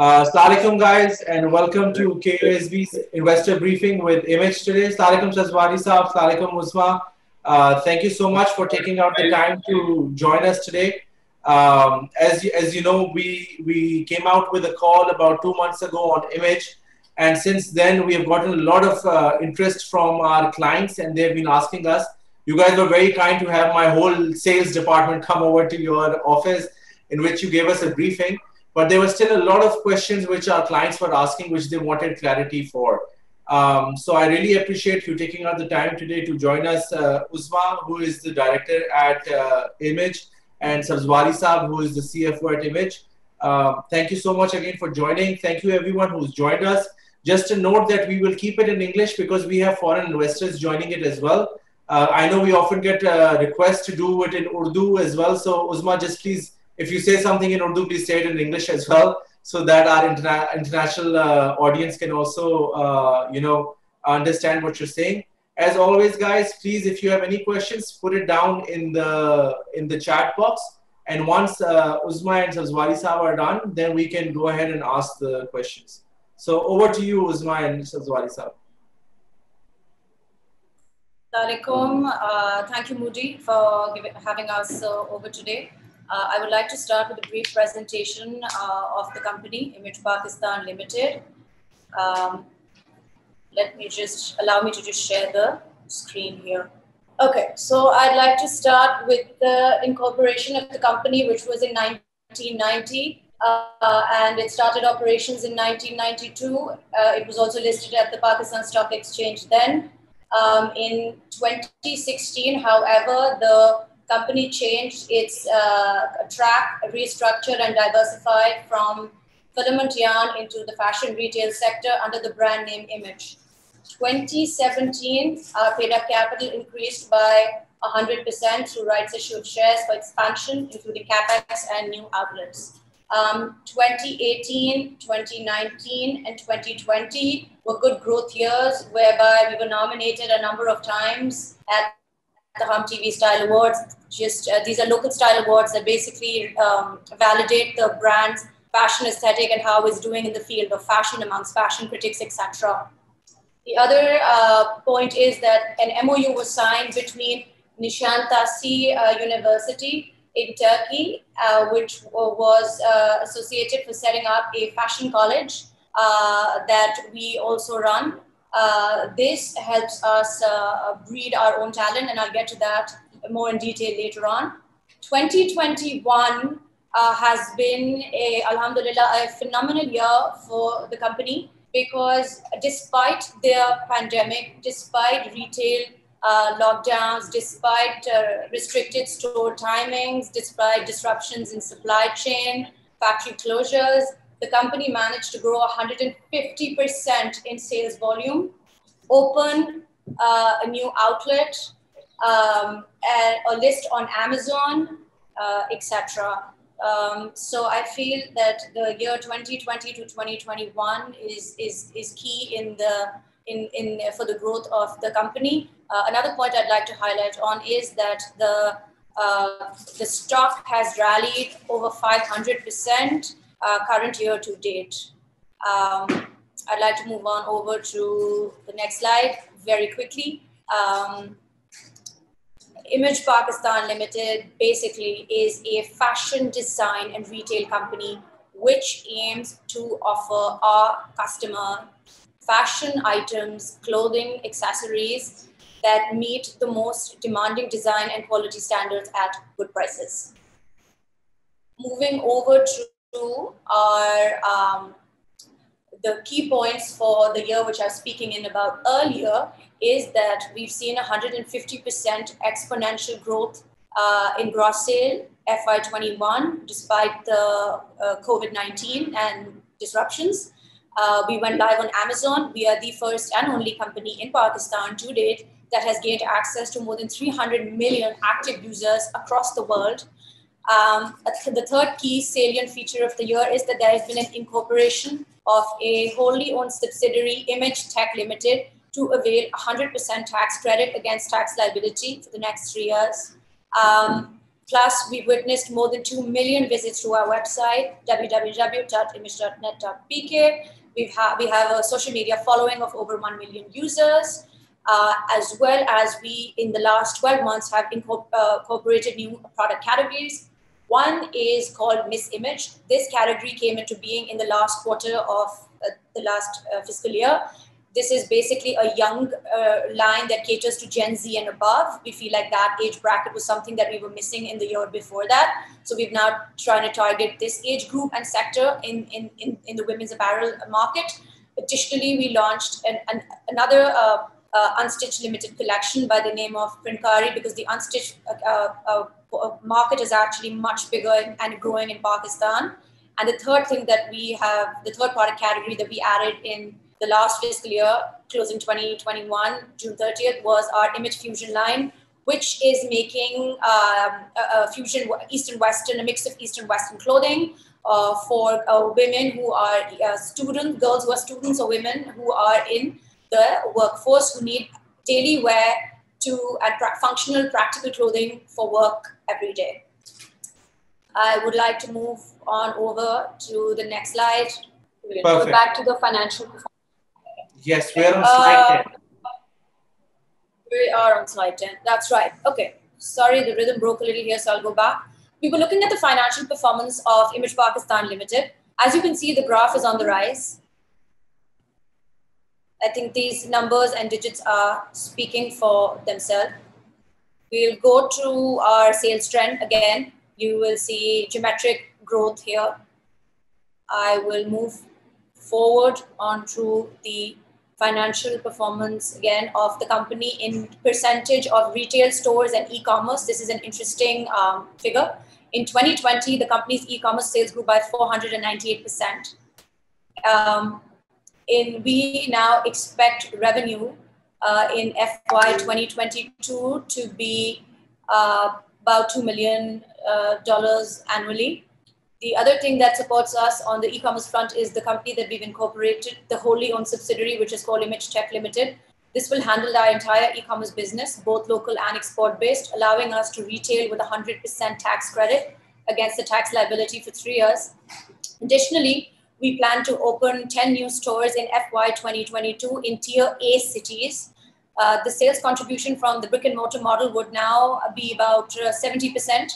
Uh, Assalamualaikum guys and welcome to KASB's investor briefing with Image today. Assalamualaikum Subzwari Saab, Assalamualaikum Uzma. Uh, thank you so much for taking out the time to join us today. Um, as, you, as you know, we, we came out with a call about two months ago on Image and since then we have gotten a lot of uh, interest from our clients and they've been asking us you guys were very kind to have my whole sales department come over to your office in which you gave us a briefing. But there were still a lot of questions which our clients were asking, which they wanted clarity for. Um, so I really appreciate you taking out the time today to join us, uh, Uzma, who is the director at uh, Image, and Subzwari Saab, who is the CFO at Image. Uh, thank you so much again for joining. Thank you everyone who's joined us. Just a note that we will keep it in English because we have foreign investors joining it as well. Uh, I know we often get uh, requests to do it in Urdu as well. So Uzma, just please, if you say something in Urdu, please say it in English as well, so that our interna international uh, audience can also, uh, you know, understand what you're saying. As always, guys, please, if you have any questions, put it down in the in the chat box. And once uh, Uzma and Subzwari Saab are done, then we can go ahead and ask the questions. So over to you, Uzma and Subzwari Saab. Assalamualaikum. Uh, thank you, Moody, for giving, having us uh, over today. Uh, I would like to start with a brief presentation uh, of the company, Image Pakistan Limited. Um, let me just, allow me to just share the screen here. Okay, so I'd like to start with the incorporation of the company, which was in 1990. Uh, and it started operations in 1992. Uh, it was also listed at the Pakistan Stock Exchange then. Um, in 2016, however, the company changed its uh, track, restructured and diversified from filament yarn into the fashion retail sector under the brand name Image. 2017, our paid up capital increased by 100% through rights issue of shares for expansion, including capex and new outlets. Um, 2018, 2019, and 2020 were good growth years, whereby we were nominated a number of times at the Hum TV Style Awards. Just uh, these are local style awards that basically um, validate the brand's fashion aesthetic and how it's doing in the field of fashion amongst fashion critics, etc. The other uh, point is that an MOU was signed between Nishantasi uh, University in Turkey, uh, which was uh, associated for setting up a fashion college uh, that we also run. Uh, this helps us uh, breed our own talent, and I'll get to that more in detail later on. 2021 uh, has been a, alhamdulillah, a phenomenal year for the company because despite the pandemic, despite retail uh, lockdowns, despite uh, restricted store timings, despite disruptions in supply chain, factory closures, the company managed to grow 150% in sales volume, open uh, a new outlet, um, a, a, list on Amazon, uh, etc. Um, so I feel that the year 2020 to 2021 is, is, is key in the in, in for the growth of the company. Uh, another point I'd like to highlight on is that the uh, the stock has rallied over 500% uh, current year to date. Um, I'd like to move on over to the next slide very quickly. Um, Image Pakistan Limited basically is a fashion design and retail company which aims to offer our customer fashion items, clothing, accessories that meet the most demanding design and quality standards at good prices. Moving over to our um, the key points for the year, which I was speaking in about earlier, is that we've seen 150% exponential growth uh, in gross sale FY21, despite the uh, COVID 19 and disruptions. Uh, we went live on Amazon. We are the first and only company in Pakistan to date that has gained access to more than 300 million active users across the world. Um, the third key salient feature of the year is that there has been an incorporation of a wholly owned subsidiary, Image Tech Limited, to avail 100% tax credit against tax liability for the next three years. Um, Plus, we've witnessed more than 2 million visits to our website, www.image.net.pk. We've ha- we have a social media following of over 1 million users, uh, as well as we, in the last 12 months, have uh, incorporated new product categories. One is called Miss Image. This category came into being in the last quarter of uh, the last uh, fiscal year this is basically a young uh, line that caters to Gen Z and above. We feel like that age bracket was something that we were missing in the year before that. So we've now trying to target this age group and sector in, in, in, in the women's apparel market. Additionally, we launched an, an, another uh, unstitched limited collection by the name of Prinkari because the unstitched uh, uh, uh, market is actually much bigger and growing in Pakistan. And the third thing that we have, the third product category that we added in the last fiscal year, closing 2021, June 30th, was our Image Fusion line, which is making um, a, a, fusion Eastern Western, a mix of Eastern Western clothing uh, for uh, women who are uh, students, girls who are students or women who are in the workforce who need daily wear to and pra- functional practical clothing for work every day. I would like to move on over to the next slide. Perfect. Go back to the financial performance. Yes, we are on slide uh, 10. We are on slide 10. That's right. Okay. Sorry, the rhythm broke a little here, so I'll go back. We were looking at the financial performance of Image Pakistan Limited. As you can see, the graph is on the rise. I think these numbers and digits are speaking for themselves. We'll go to our sales trend again. You will see geometric growth here. I will move forward on to the financial performance again of the company in percentage of retail stores and e-commerce. This is an interesting um, figure. In 2020, the company's e-commerce sales grew by 498%. Um, in we now expect revenue uh, in FY 2022 to be uh, about two million uh, annually. The other thing that supports us on the e-commerce front is the company that we've incorporated, the wholly owned subsidiary, which is called Image Tech Limited. This will handle our entire e-commerce business, both local and export-based, allowing us to retail with 100% tax credit against the tax liability for three years. Additionally, we plan to open 10 new stores in FY 2022 in tier A cities. Uh, the sales contribution from the brick and mortar model would now be about uh, 70%,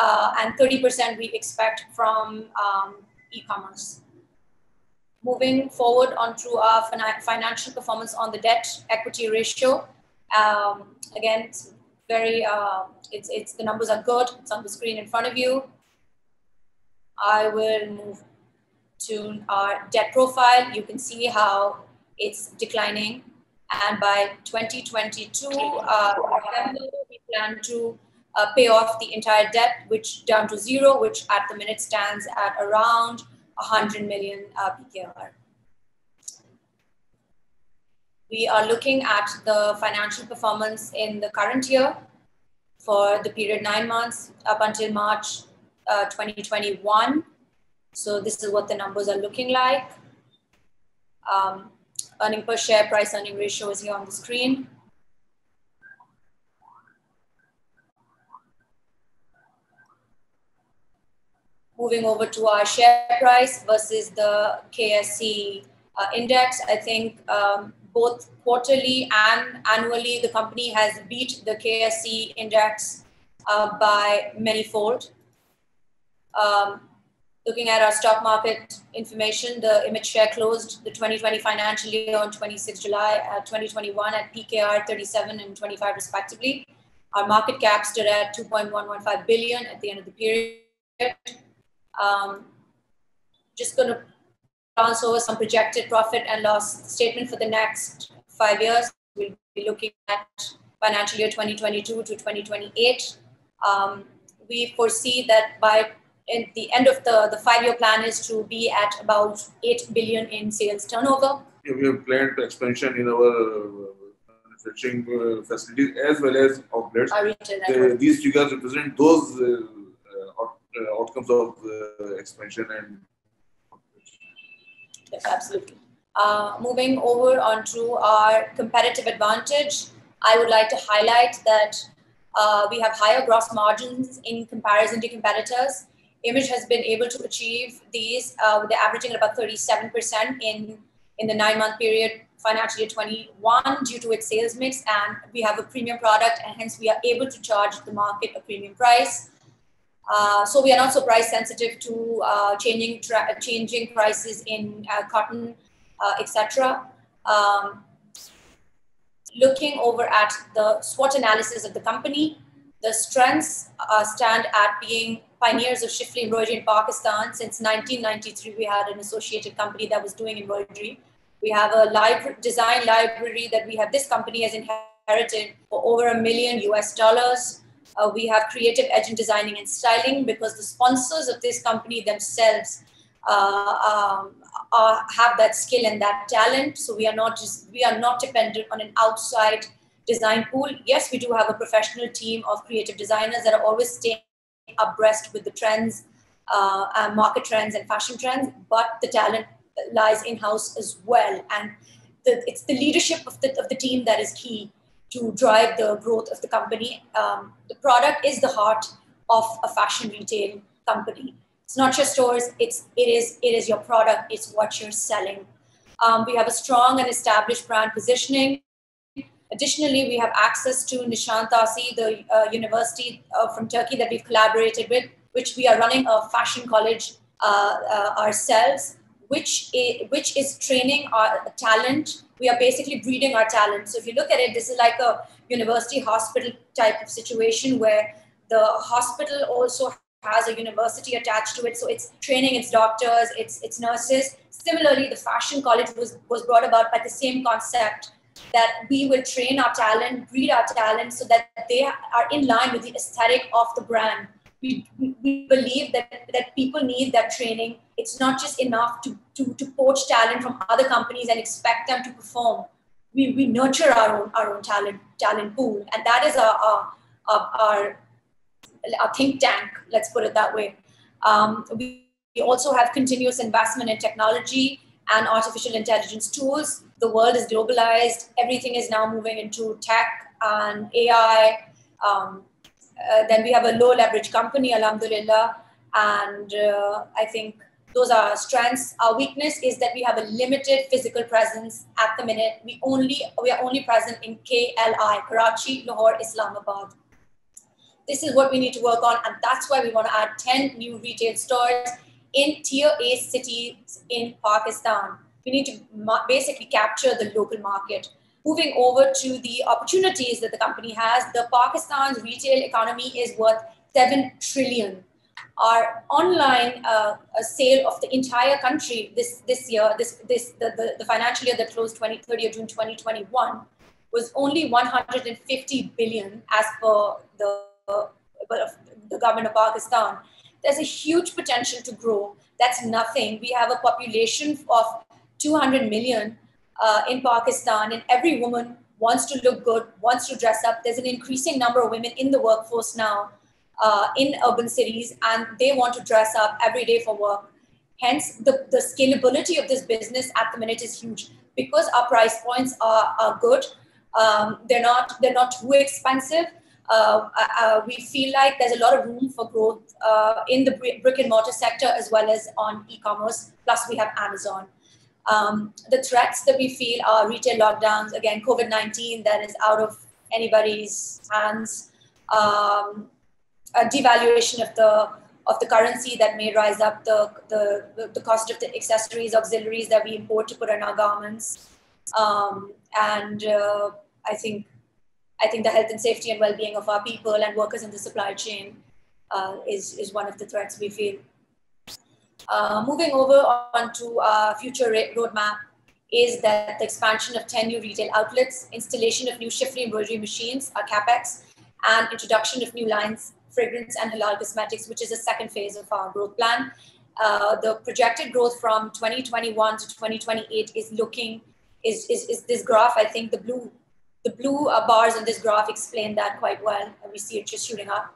uh, and 30% we expect from um, e-commerce. Moving forward onto our financial performance on the debt equity ratio. Um, again, it's very, uh, it's, it's, the numbers are good. It's on the screen in front of you. I will move to our debt profile. You can see how it's declining. And by 2022, uh, we plan to uh, pay off the entire debt, which down to zero, which at the minute stands at around 100 million uh, PKR. We are looking at the financial performance in the current year for the period nine months up until March uh, 2021. So this is what the numbers are looking like. Um, earning per share price earning ratio is here on the screen. moving over to our share price versus the KSE uh, index, I think um, both quarterly and annually, the company has beat the KSE index uh, by many fold. Um, looking at our stock market information, the image share closed the 2020 financial year on 26 July uh, 2021 at PKR 37 and 25 respectively. Our market cap stood at 2.115 billion at the end of the period. Um, just going to glance over some projected profit and loss statement for the next five years. We'll be looking at financial year 2022 to 2028. Um, we foresee that by in the end of the, the five-year plan is to be at about 8 billion in sales turnover. We have planned expansion in our uh, manufacturing uh, facilities as well as outlets. The, these figures represent those uh, uh, outcomes of the expansion and yes, absolutely. Uh, moving over onto our competitive advantage, I would like to highlight that Uh, we have higher gross margins in comparison to competitors. Image has been able to achieve these. Uh, they're averaging about 37% in, in the nine month period, financial year 21, due to its sales mix. And we have a premium product, and hence we are able to charge the market a premium price. Uh, so we are not so price sensitive to uh, changing changing prices in uh, cotton, uh, etc. Um, looking over at the SWOT analysis of the company, the strengths uh, stand at being pioneers of Schiffli embroidery in Pakistan. Since 1993, we had an associated company that was doing embroidery. We have a library, design library that we have. This company has inherited for over a million US dollars. Uh, we have creative edge in designing and styling because the sponsors of this company themselves uh, um, uh, have that skill and that talent. So we are not just we are not dependent on an outside design pool. Yes, we do have a professional team of creative designers that are always staying abreast with the trends, uh, market trends, and fashion trends. But the talent lies in house as well, and the, it's the leadership of the of the team that is key to drive the growth of the company. Um, the product is the heart of a fashion retail company it's not your stores it's it is it is your product it's what you're selling um, we have a strong and established brand positioning additionally we have access to Nishantasi, the uh, university uh, from turkey that we've collaborated with which we are running a fashion college uh, uh ourselves which is, which is training our talent. We are basically breeding our talent. So if you look at it this is like a university hospital type of situation where the hospital also has a university attached to it, so it's training its doctors, its its nurses. Similarly, the fashion college was was brought about by the same concept that we will train our talent, breed our talent, so that they are in line with the aesthetic of the brand. We, we believe that, that people need that training. It's not just enough to, to, to poach talent from other companies and expect them to perform. We, we nurture our own, our own talent, talent pool. And that is our, our, our, our think tank, let's put it that way. Um, we, we also have continuous investment in technology and artificial intelligence tools. The world is globalized. Everything is now moving into tech and AI. Um, uh, then we have a low leverage company, Alhamdulillah. And uh, I think those are our strengths. Our weakness is that we have a limited physical presence at the minute. We only we are only present in KLI, Karachi, Lahore, Islamabad this is what we need to work on. And that's why we want to add 10 new retail stores in tier A cities in Pakistan. We need to basically capture the local market. Moving over to the opportunities that the company has, the Pakistan's retail economy is worth 7 trillion. Our online uh, sale of the entire country this, this year, this, this, the, the, the financial year that closed 20, 30 June 2021, was only 150 billion as per the the government of Pakistan, there's a huge potential to grow. That's nothing. We have a population of 200 million uh, in Pakistan, and every woman wants to look good, wants to dress up. There's an increasing number of women in the workforce now uh, in urban cities, and they want to dress up every day for work. Hence, the, the scalability of this business at the minute is huge because our price points are, are good. Um, they're not they're not too expensive uh, uh, uh, we feel like there's a lot of room for growth uh, in the brick and mortar sector as well as on e-commerce. Plus, we have Amazon. Um, the threats that we feel are retail lockdowns, again, COVID-19 that is out of anybody's hands, um, a devaluation of the of the currency that may rise up the, the, the cost of the accessories, auxiliaries that we import to put on our garments. Um, and uh, I think I think the health and safety and well-being of our people and workers in the supply chain uh, is, is one of the threats we feel. Uh, moving over on to our future roadmap is that the expansion of 10 new retail outlets, installation of new Schiffli embroidery machines, our capex, and introduction of new lines, fragrance and halal cosmetics, which is the second phase of our growth plan. Uh, the projected growth from 2021 to 2028 is looking, is, is, is this graph, I think the blue the blue uh, bars on this graph explain that quite well, and we see it just shooting up.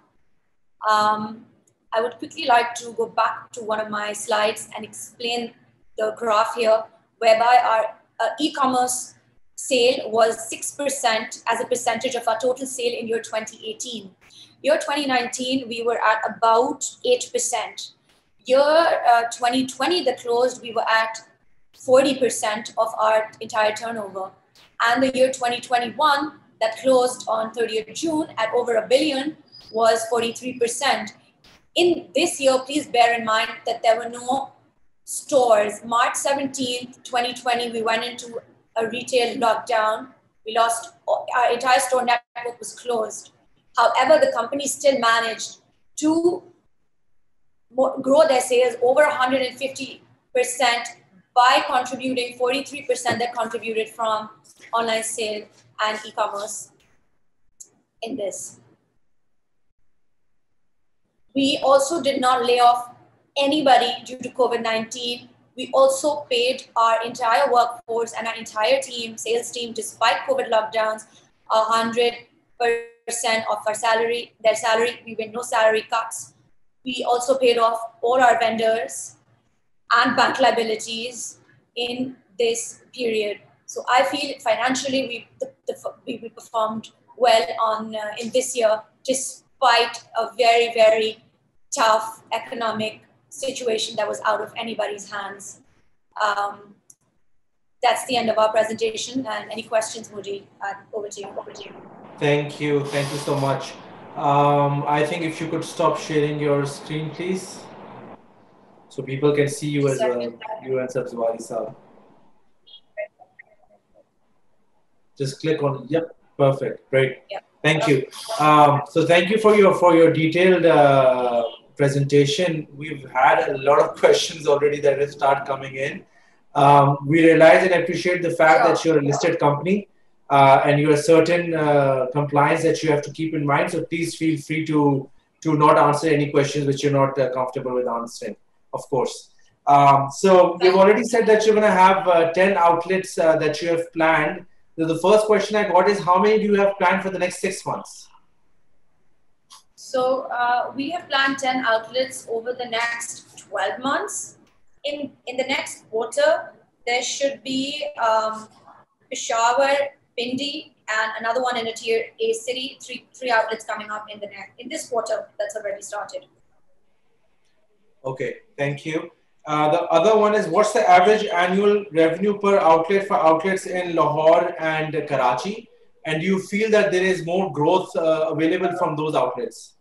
Um, I would quickly like to go back to one of my slides and explain the graph here, whereby our uh, e-commerce sale was 6% as a percentage of our total sale in year 2018. Year 2019, we were at about 8%. Year uh, 2020 that closed, we were at 40% of our entire turnover. And the year 2021 that closed on 30th June at over a billion was 43%. In this year, please bear in mind that there were no stores. March 17th, 2020, we went into a retail lockdown. We lost our entire store network was closed. However, the company still managed to grow their sales over 150% by contributing 43% that contributed from online sale and e-commerce in this. We also did not lay off anybody due to COVID-19. We also paid our entire workforce and our entire team, sales team, despite COVID lockdowns, 100% of our salary, their salary. We made no salary cuts. We also paid off all our vendors and bank liabilities in this period. So I feel financially we, the, the, we performed well on uh, in this year, despite a very very tough economic situation that was out of anybody's hands. Um, that's the end of our presentation. And any questions, Moody? Uh, over to you. Over to you. Thank you. Thank you so much. Um, I think if you could stop sharing your screen, please, so people can see you as well. You and Subzwari sir. Just click on. Yep. Perfect. Great. Yep. Thank you. Um, so thank you for your for your detailed uh, presentation. We've had a lot of questions already that will start coming in. Um, we realize and appreciate the fact that you're a listed company uh, and you have certain uh, compliance that you have to keep in mind. So please feel free to to not answer any questions which you're not uh, comfortable with answering, of course. Um, so you've already said that you're going to have uh, 10 outlets uh, that you have planned. So the first question I got is how many do you have planned for the next six months? So uh, we have planned 10 outlets over the next 12 months. In, in the next quarter, there should be um, Peshawar, Pindi, and another one in a tier A city. Three three outlets coming up in the next in this quarter. That's already started. Okay, thank you. Uh, the other one is what's the average annual revenue per outlet for outlets in Lahore and Karachi? And do you feel that there is more growth uh, available from those outlets?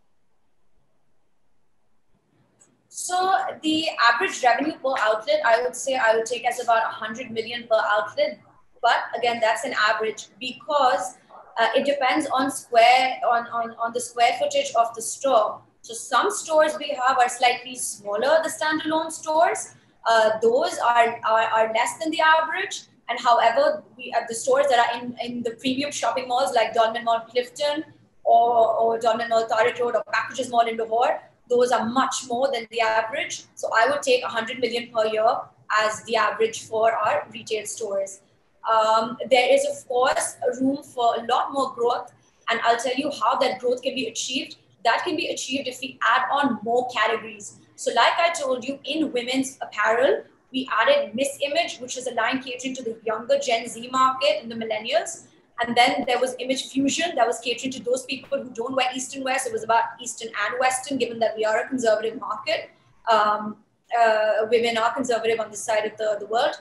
So the average revenue per outlet, I would say I would take as about 100 million per outlet. But again, that's an average because uh, it depends on square on, on, on the square footage of the store. So some stores we have are slightly smaller, the standalone stores. Uh, those are, are, are less than the average. And however, we have the stores that are in, in the premium shopping malls like Dolmen Mall Clifton or, or Dolmen Mall Tariq Road or Packages Mall in Lahore, those are much more than the average. So I would take 100 million per year as the average for our retail stores. Um, there is, of course, room for a lot more growth. And I'll tell you how that growth can be achieved. That can be achieved if we add on more categories. So, like I told you, in women's apparel, we added Miss Image, which is a line catering to the younger Gen Z market and the millennials. And then there was Image Fusion that was catering to those people who don't wear Eastern wear. So it was about Eastern and Western, given that we are a conservative market. Um, uh, women are conservative on this side of the, the world.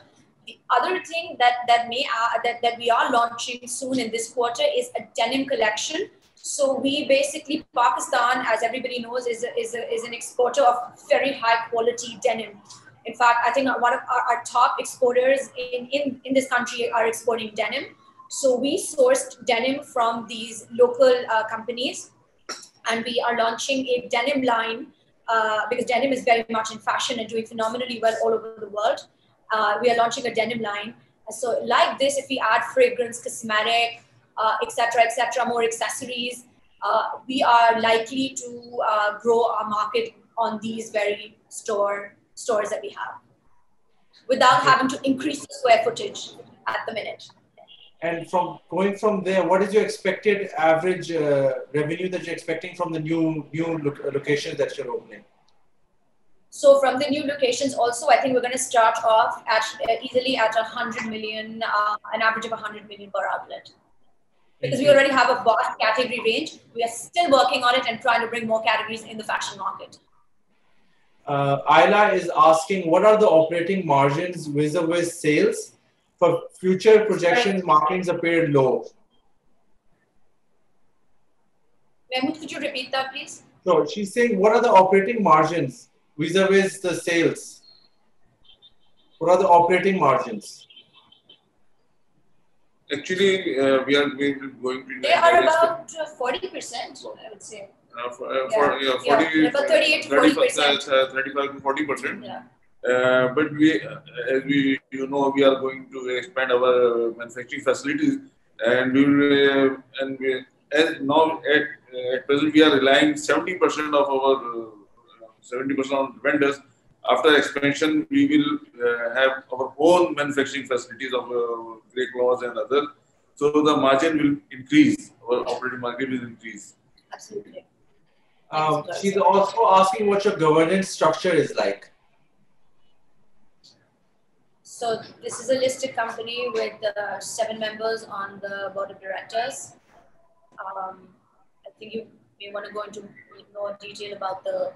The other thing that that may uh, that, that we are launching soon in this quarter is a denim collection. So we basically Pakistan, as everybody knows, is a, is, a, is an exporter of very high quality denim. In fact, I think one of our, our top exporters in, in, in this country are exporting denim. So we sourced denim from these local uh, companies, and we are launching a denim line uh, because denim is very much in fashion and doing phenomenally well all over the world. Uh, we are launching a denim line. So, like this, if we add fragrance, cosmetic, etc., uh, etc., more accessories, uh, we are likely to uh, grow our market on these very store stores that we have without having to increase the square footage at the minute. And from going from there, what is your expected average uh, revenue that you're expecting from the new new lo- locations that you're opening? So from the new locations also, I think we're going to start off at uh, easily at a 100 million, uh, an average of a 100 million per outlet. Because we already have a vast category range. We are still working on it and trying to bring more categories in the fashion market. Uh, Ayla is asking, what are the operating margins vis-a-vis sales? For future projections, markings appear low. Mehmood, could you repeat that, please? No, she's saying, what are the operating margins vis-a-vis the sales? What are the operating margins? Actually, uh, we are going to. They are about uh, forty percent, I would say. Uh, for, uh, for, yeah. yeah, 40, yeah, about 38 to 40 percent. Uh, 35 to 40 percent. Yeah. Uh, but we, uh, as we, you know, we are going to expand our manufacturing facilities, and we will, and we, as now at, at present we are relying 70 percent of our 70 percent on vendors. After expansion, we will have our own manufacturing facilities of grey cloths and other. So the margin will increase, our operating margin will increase. Absolutely. Um, she's also asking what your governance structure is like. So this is a listed company with uh, seven members on the board of directors. Um, I think you may want to go into more detail about the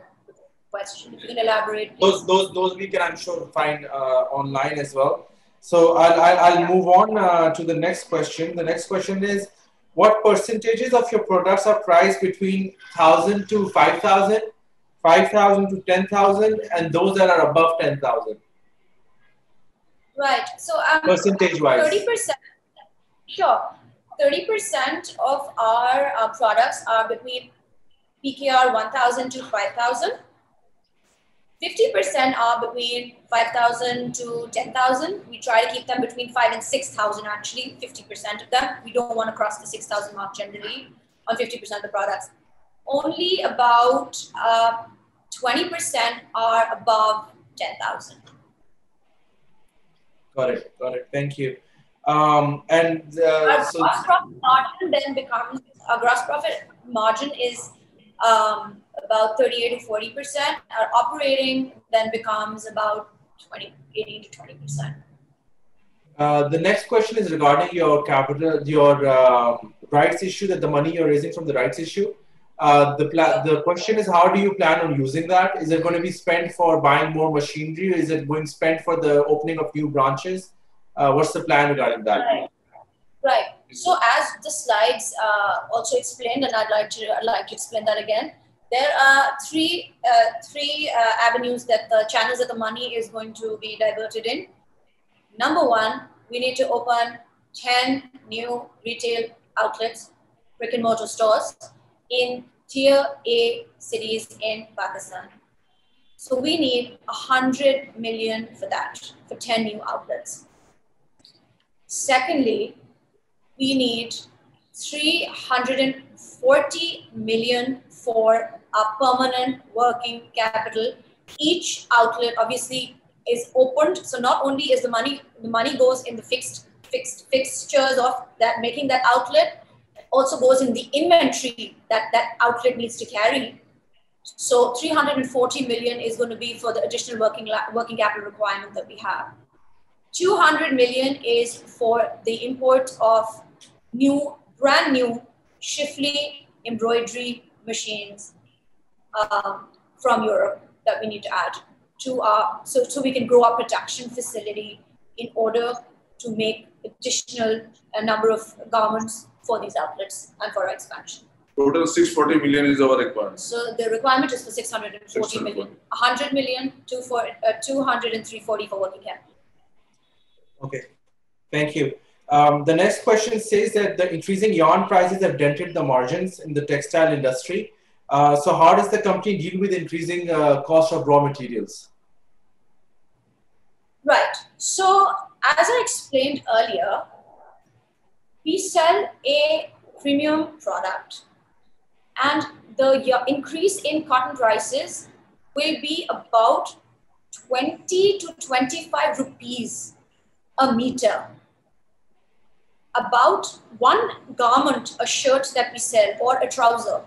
question. If you can elaborate. Those, those, those we can, I'm sure, find uh, online as well. So I'll, I'll, I'll move on uh, to the next question. The next question is, what percentages of your products are priced between 1000 to 5000 5000 to 10000 and those that are above 10000 right so um, percentage wise 30% sure 30% of our uh, products are between pkr 1000 to 5000 50% are between 5,000 to 10,000. We try to keep them between 5 and 6,000 actually, 50% of them. We don't want to cross the 6,000 mark generally on 50% of the products. Only about uh, 20% are above 10,000. Got it, got it. Thank you. Um, and uh, our so gross profit margin then becomes, our gross profit margin is um, about 38 to 40 percent. Our operating then becomes about 20, 18 to 20 percent. Uh, the next question is regarding your capital, your uh, rights issue, that the money you're raising from the rights issue. Uh, the pla- the question is, how do you plan on using that? Is it going to be spent for buying more machinery? Is it going spent for the opening of new branches? Uh, what's the plan regarding that? Right. Right. So as the slides uh, also explained, and I'd like to I'd like to explain that again there are three, uh, three uh, avenues that the channels that the money is going to be diverted in. Number one, we need to open 10 new retail outlets, brick and mortar stores in tier A cities in Pakistan. So we need 100 million for that, for 10 new outlets. Secondly, we need 340 million for a permanent working capital. Each outlet obviously is opened. So not only is the money, the money goes in the fixed, fixed fixtures of that making that outlet, also goes in the inventory that that outlet needs to carry. So 340 million is going to be for the additional working, working capital requirement that we have. 200 million is for the import of new, brand new Schiffli embroidery machines um, from Europe that we need to add to our, so, so we can grow our production facility in order to make additional a number of garments for these outlets and for our expansion. Total 640 million is our requirement. So the requirement is for 640 million. 100 million, two for, uh, 200 and 340 for working capital. Okay, thank you. Um, the next question says that the increasing yarn prices have dented the margins in the textile industry. Uh, so how does the company deal with increasing uh, cost of raw materials? Right. So as I explained earlier, we sell a premium product and the increase in cotton prices will be about 20 to 25 rupees a meter. About one garment, a shirt that we sell or a trouser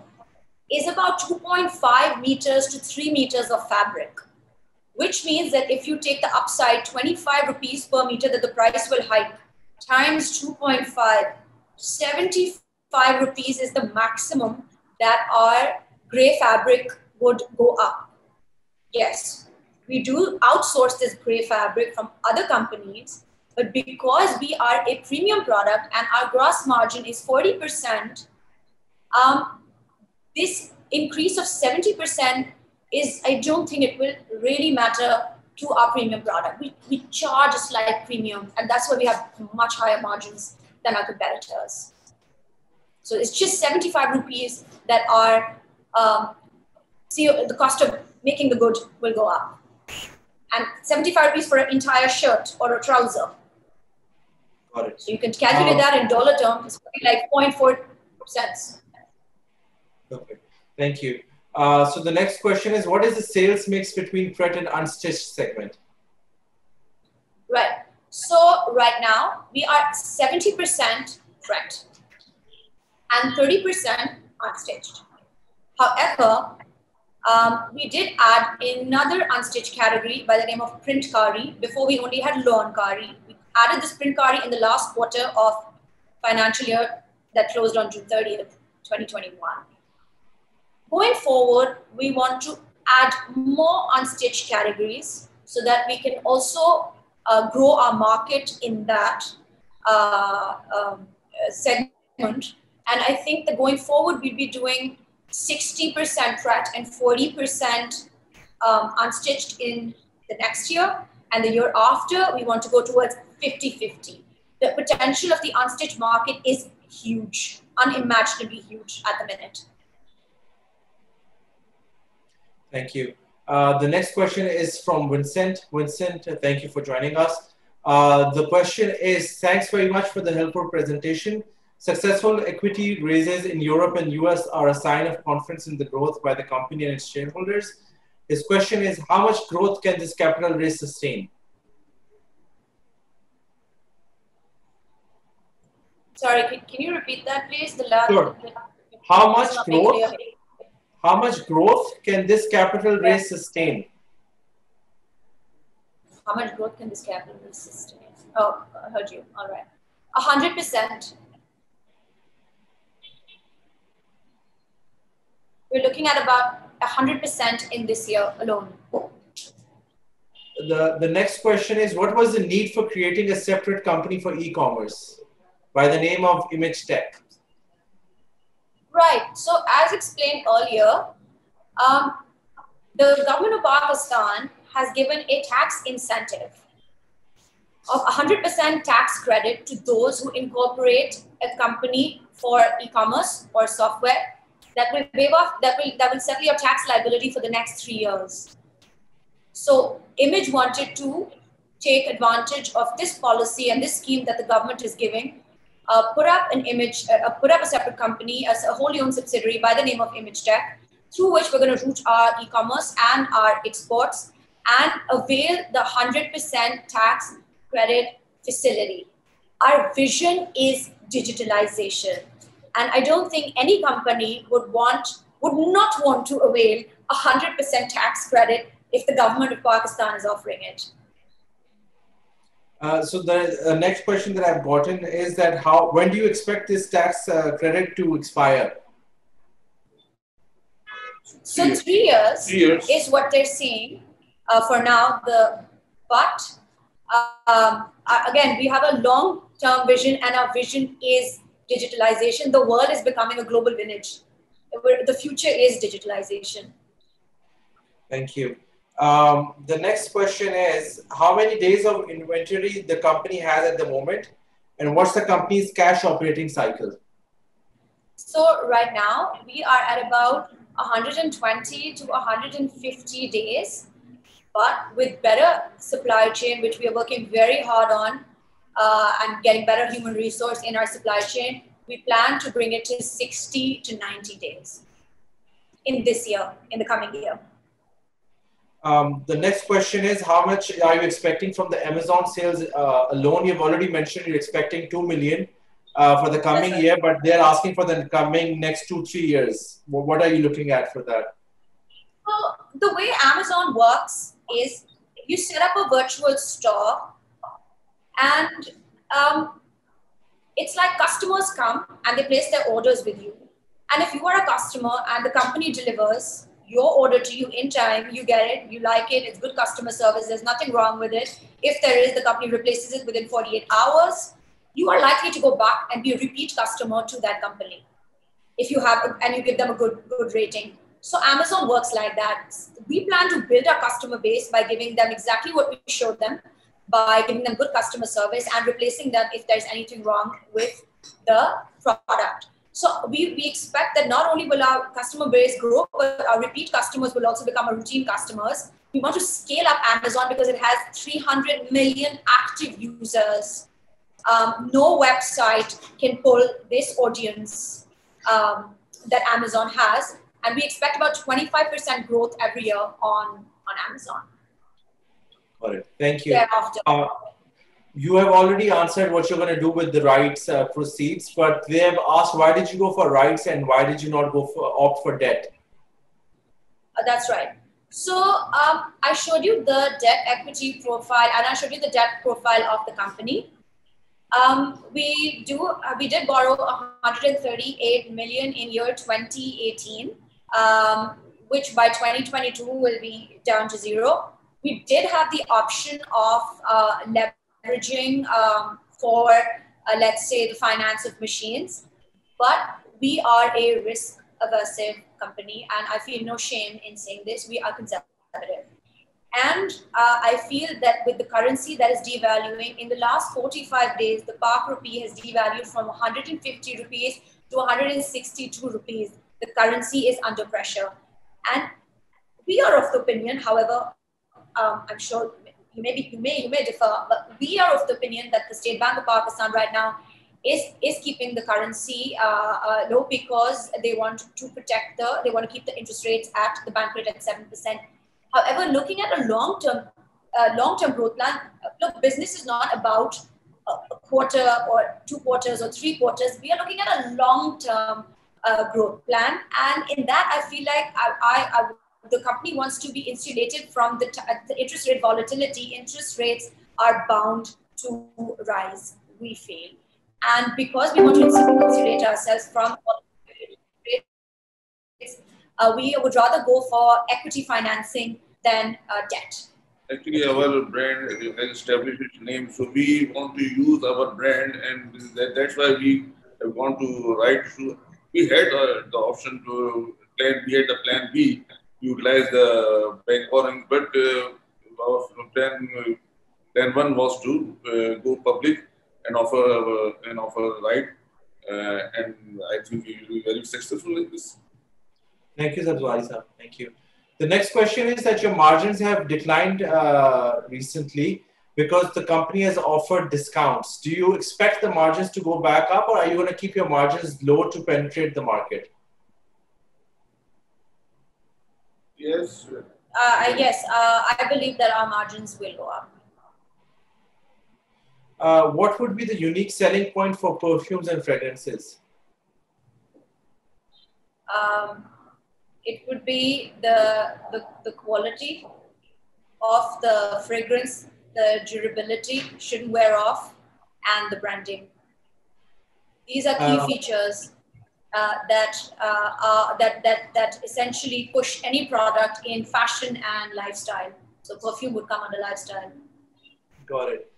is about 2.5 meters to 3 meters of fabric. which means that if you take the upside 25 rupees per meter that the price will hike times 2.5, 75 rupees is the maximum that our gray fabric would go up. Yes, we do outsource this gray fabric from other companies, but because we are a premium product and our gross margin is 40%, um, this increase of 70% is, I don't think it will really matter to our premium product. We, we charge a slight premium, and that's why we have much higher margins than our competitors. So it's just 75 rupees that are, um, see, the cost of making the good will go up. And 75 rupees for an entire shirt or a trouser. Got it. So you can calculate um, that in dollar terms, it's like 0.4 cents. Okay, thank you. Uh, so the next question is, what is the sales mix between Pret and unstitched segment? Right. So right now we are 70% Pret and 30% unstitched. However, um, we did add another unstitched category by the name of print kari. Before we only had lawn kari. Added the print kari in the last quarter of financial year that closed on June 30th, 2021. Going forward, we want to add more unstitched categories so that we can also uh, grow our market in that uh, um, segment. And I think that going forward, we'll be doing 60% Pret and 40% um, unstitched in the next year. And the year after, we want to go towards 50 50. The potential of the unstitched market is huge, unimaginably huge at the minute. Thank you. Uh, the next question is from Vincent. Vincent, thank you for joining us. Uh, the question is, thanks very much for the helpful presentation. Successful equity raises in Europe and US are a sign of confidence in the growth by the company and its shareholders. His question is, how much growth can this capital raise sustain? Sorry, can, can you repeat that, please? The last. Sure. How much growth? How much growth can this capital raise sustain? How much growth can this capital raise sustain? Oh, I heard you. All right. A hundred percent. We're looking at about a hundred percent in this year alone. The, the next question is what was the need for creating a separate company for e-commerce by the name of Image Tech? Right. So as explained earlier, um, the government of Pakistan has given a tax incentive of 100% tax credit to those who incorporate a company for e-commerce or software that will waive off that will that will settle your tax liability for the next three years. So Image wanted to take advantage of this policy and this scheme that the government is giving uh, put up an image, uh, put up a separate company as a wholly owned subsidiary by the name of Image Tech, through which we're going to route our e-commerce and our exports and avail the 100% tax credit facility. Our vision is digitalization. And I don't think any company would want, would not want to avail 100% tax credit if the government of Pakistan is offering it. Uh, so the uh, next question that I've gotten is that how when do you expect this tax uh, credit to expire? So three years, three years. is what they're seeing uh, for now. The but um, again, we have a long-term vision, and our vision is digitalization. The world is becoming a global village. The future is digitalization. Thank you. Um, the next question is how many days of inventory the company has at the moment and what's the company's cash operating cycle? So right now we are at about 120 to 150 days, but with better supply chain, which we are working very hard on uh, and getting better human resource in our supply chain, we plan to bring it to 60 to 90 days in this year, in the coming year. Um, the next question is how much are you expecting from the Amazon sales uh, alone? You've already mentioned you're expecting 2 million uh, for the coming yes, year, but they're asking for the coming next two, three years. What are you looking at for that? Well, the way Amazon works is you set up a virtual store and um, it's like customers come and they place their orders with you. And if you are a customer and the company delivers your order to you in time, you get it, you like it, it's good customer service, there's nothing wrong with it. If there is, the company replaces it within 48 hours, you are likely to go back and be a repeat customer to that company. If you have and you give them a good good rating. So amazon works like that. We plan to build our customer base by giving them exactly what we showed them by giving them good customer service and replacing them if there's anything wrong with the product so we, we expect that not only will our customer base grow, but our repeat customers will also become our routine customers. We want to scale up Amazon because it has 300 million active users. Um, no website can pull this audience um, that Amazon has. And we expect about 25% growth every year on, on Amazon. Got it. Thank you. Uh, you have already answered what you're going to do with the rights uh, proceeds, but they have asked why did you go for rights and why did you not go for opt for debt? Uh, that's right. So um, I showed you the debt equity profile, and I showed you the debt profile of the company. Um, we do uh, we did borrow 138 million in year 2018, um, which by 2022 will be down to zero. We did have the option of uh, leveraging um, for, uh, let's say, the finance of machines. But we are a risk aversive company, and I feel no shame in saying this. We are conservative. And uh, I feel that with the currency that is devaluing, in the last 45 days, the Pak rupee has devalued from 150 rupees to 162 rupees. The currency is under pressure. And we are of the opinion, however, um, I'm sure you may be, you may you may differ, but we are of the opinion that the State Bank of Pakistan right now is is keeping the currency uh, uh, low because they want to protect the they want to keep the interest rates at the bank rate at seven percent. However, looking at a long term uh, long term growth plan, uh, look, business is not about a, quarter or two quarters or three quarters. We are looking at a long term uh, growth plan, and in that, I feel like I, I, I the company wants to be insulated from the, the interest rate volatility. Interest rates are bound to rise, we feel. And because we want to insulate ourselves from uh, we would rather go for equity financing than uh, debt. Actually, our brand has established its name, so we want to use our brand, and that, that's why we want to write. We had uh, the option to plan. We had the plan B utilize the bank borrowing, but uh, our plan, uh, plan one was to uh, go public and offer an offer right, and I think we will be very successful in this. Thank you, Subzwari sir. Thank you. The next question is that your margins have declined uh, recently because the company has offered discounts. Do you expect the margins to go back up or are you going to keep your margins low to penetrate the market? Yes. Uh, yes, uh, I believe that our margins will go up. Uh, what would be the unique selling point for perfumes and fragrances? Um, it would be the, the, the quality of the fragrance, the durability shouldn't wear off, and the branding. These are key uh, features uh, that uh, are, that that that essentially push any product in fashion and lifestyle. So perfume would come under lifestyle. Got it.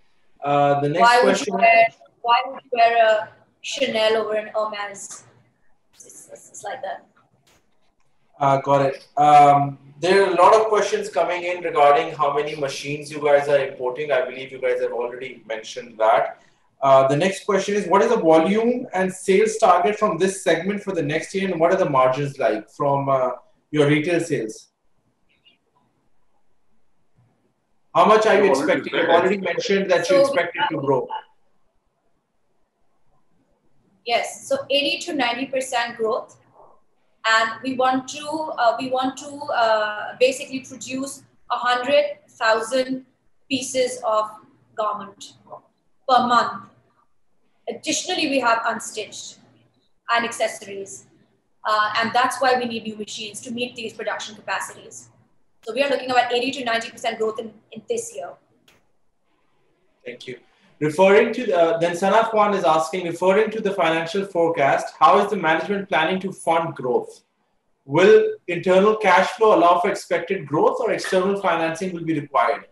Uh, the next why question. Would wear, why would you wear a Chanel over an Hermes? It's, it's, it's like that. Uh, got it. Um, there are a lot of questions coming in regarding how many machines you guys are importing. I believe you guys have already mentioned that. Uh, the next question is what is the volume and sales target from this segment for the next year and what are the margins like from uh, your retail sales? How much are you expecting? You've already mentioned that so, you expect it to grow. Yes, so 80 to 90% growth. And we want to, uh, we want to uh, basically produce 100,000 pieces of garment per month. Additionally, we have unstitched and accessories. Uh, and that's why we need new machines to meet these production capacities. So we are looking about 80 to 90% growth in, in this year. Thank you. Referring to the, then Sanaf Kwan is asking, referring to the financial forecast, how is the management planning to fund growth? Will internal cash flow allow for expected growth or external financing will be required?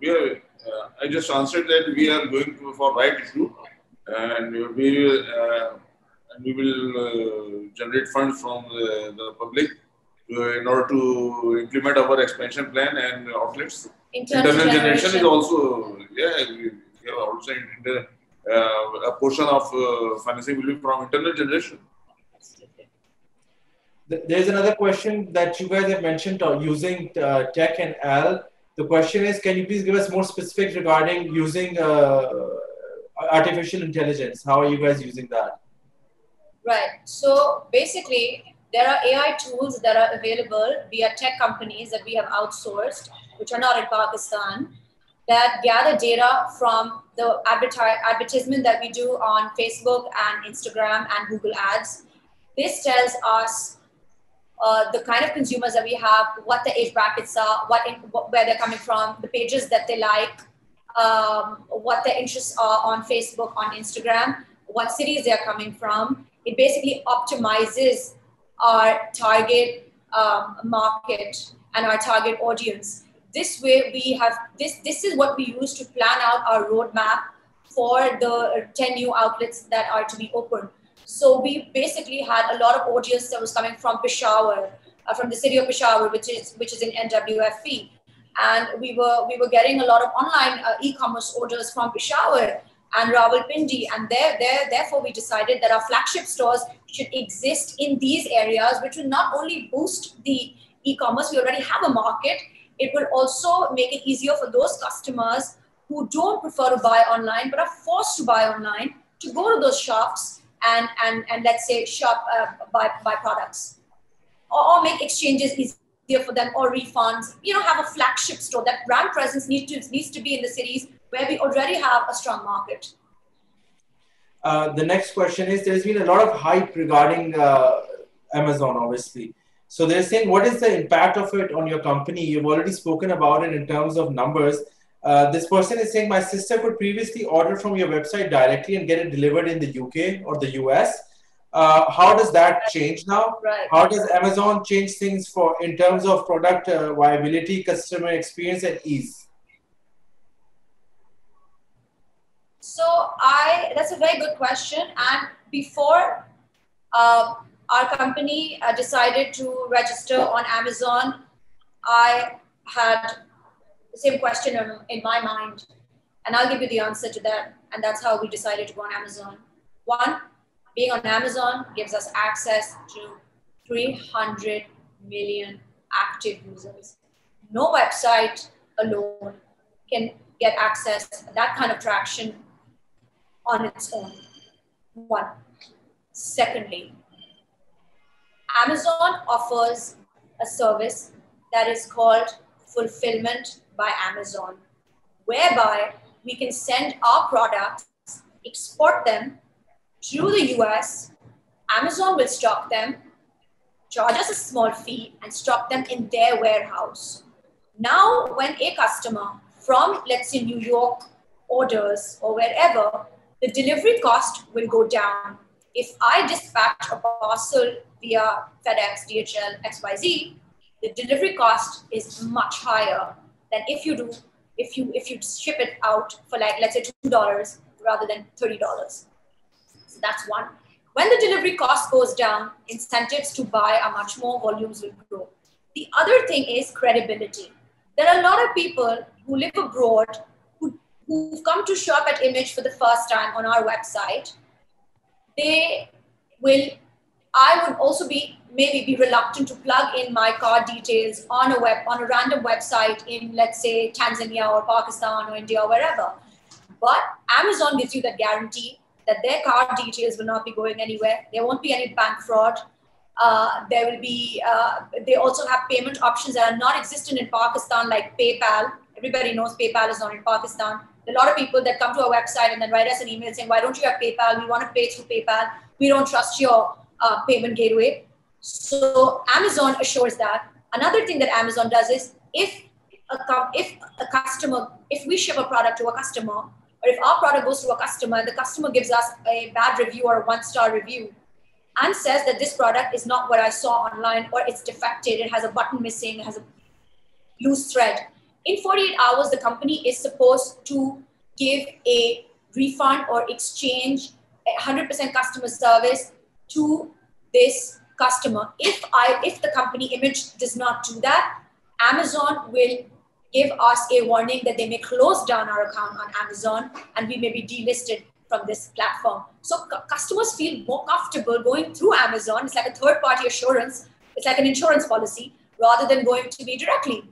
We are, uh, I just answered that we are going for right issue and we will, uh, and we will uh, generate funds from the, the public in order to implement our expansion plan and outlets. Internal, Internal generation, generation is also, yeah, we, we have also in the, uh, a portion of uh, financing will be from internal generation. There's another question that you guys have mentioned uh, using uh, tech and L. The question is, can you please give us more specifics regarding using uh, artificial intelligence? How are you guys using that? Right. So basically, there are AI tools that are available via tech companies that we have outsourced, which are not in Pakistan, that gather data from the advertisement that we do on Facebook and Instagram and Google Ads. This tells us uh, the kind of consumers that we have, what the age brackets are, what, in, where they're coming from, the pages that they like, um, what their interests are on Facebook, on Instagram, what cities they're coming from. It basically optimizes our target um, market and our target audience. This way, we have this. This is what we use to plan out our roadmap for the 10 new outlets that are to be opened. So we basically had a lot of audience that was coming from Peshawar, uh, from the city of Peshawar, which is which is in NWFP, and we were we were getting a lot of online uh, e-commerce orders from Peshawar and Rawalpindi, and there, there, therefore we decided that our flagship stores should exist in these areas, which will not only boost the e-commerce. We already have a market. It will also make it easier for those customers who don't prefer to buy online but are forced to buy online to go to those shops and and and let's say shop uh, buy buy products or, or make exchanges easier for them or refunds you know have a flagship store that brand presence needs to needs to be in the cities where we already have a strong market Uh, the next question is there's been a lot of hype regarding uh, Amazon, obviously. So they're saying, what is the impact of it on your company? You've already spoken about it in terms of numbers. Uh, this person is saying, my sister could previously order from your website directly and get it delivered in the UK or the US. Uh, how does that change now? right How does Amazon change things for in terms of product uh, viability, customer experience, and ease? So I that's a very good question. And before uh, our company uh, decided to register on Amazon, I had the same question in, in my mind, and I'll give you the answer to that. And that's how we decided to go on Amazon. One, being on Amazon gives us access to 300 million active users. No website alone can get access that kind of traction on its own. One. Secondly, Amazon offers a service that is called Fulfillment by Amazon, whereby we can send our products, export them to the US, Amazon will stock them, charge us a small fee, and stock them in their warehouse. Now, when a customer from, let's say, New York orders or wherever, the delivery cost will go down. If I dispatch a parcel via FedEx, DHL, XYZ, the delivery cost is much higher than if you do if you if you ship it out for like let's say two dollars rather than thirty dollars. So that's one. When the delivery cost goes down, incentives to buy are much more, volumes will grow. The other thing is credibility. There are a lot of people who live abroad who, who've come to shop at Image for the first time on our website. They will, I would also be maybe be reluctant to plug in my card details on a web on a random website in let's say Tanzania or Pakistan or India or wherever. But Amazon gives you that guarantee that their card details will not be going anywhere. There won't be any bank fraud. Uh, there will be, uh, they also have payment options that are not existent in Pakistan, like PayPal. Everybody knows PayPal is not in Pakistan. A lot of people that come to our website and then write us an email saying, why don't you have PayPal? We want to pay through PayPal. We don't trust your uh, payment gateway. So Amazon assures that. Another thing that Amazon does is if a, if a customer, if we ship a product to a customer, or if our product goes to a customer and the customer gives us a bad review or a one star review and says that this product is not what I saw online or it's defected, it has a button missing, it has a loose thread. In 48 hours, the company is supposed to give a refund or exchange 100% customer service to this customer. If I, if the company image does not do that, Amazon will give us a warning that they may close down our account on Amazon and we may be delisted from this platform. So customers feel more comfortable going through Amazon. It's like a third party assurance. It's like an insurance policy rather than going to me directly.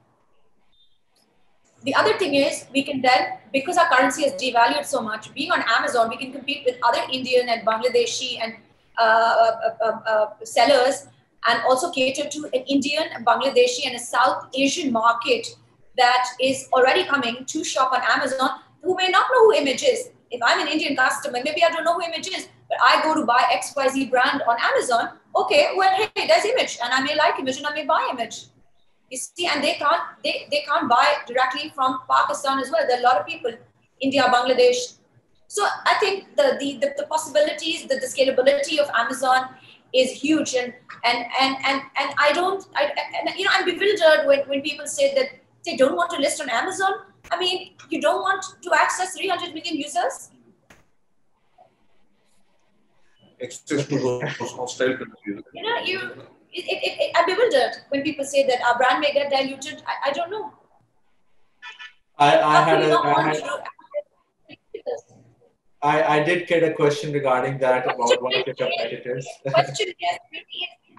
The other thing is we can then, because our currency has devalued so much, being on Amazon, we can compete with other Indian and Bangladeshi and Uh, uh, uh, sellers and also cater to an Indian, Bangladeshi, and a South Asian market that is already coming to shop on Amazon who may not know who Image is. If I'm an Indian customer, maybe I don't know who Image is, but I go to buy XYZ brand on Amazon. Okay, well, hey, there's Image, and I may like Image and I may buy Image. You see, and they can't they, they can't buy directly from Pakistan as well. There are a lot of people, India, Bangladesh. So I think the the, the, the possibilities, the, the scalability of Amazon is huge. And and and and, and i don't I, and, you know i'm bewildered when, when people say that they don't want to list on amazon. I mean you don't want to access 300 million users? Access to those hostile countries you know you it, it, it, i'm bewildered when people say that our brand may get diluted. I, I don't know. I, I had a, I had, I, I did get a question regarding that about one of your competitors. question is,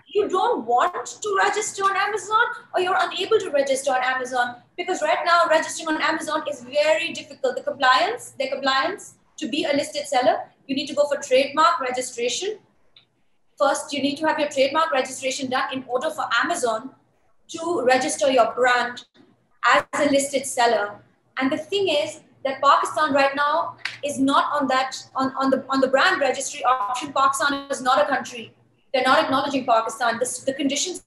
you don't want to register on Amazon or you're unable to register on Amazon because right now registering on Amazon is very difficult. The compliance, the compliance to be a listed seller, you need to go for trademark registration. First, you need to have your trademark registration done in order for Amazon to register your brand as a listed seller. And the thing is, that Pakistan right now is not on that on, on the on the brand registry option. Pakistan is not a country. They're not acknowledging Pakistan. This, the conditions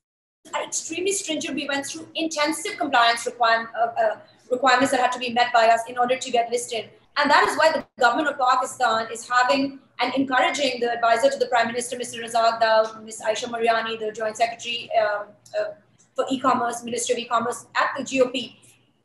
are extremely stringent. We went through intensive compliance requirement, uh, uh, requirements that had to be met by us in order to get listed. And that is why the government of Pakistan is having and encouraging the advisor to the Prime Minister, Mr. Razak Ms. Aisha Moriani, the Joint Secretary um, uh, for E-commerce, Minister of E-commerce at the GOP,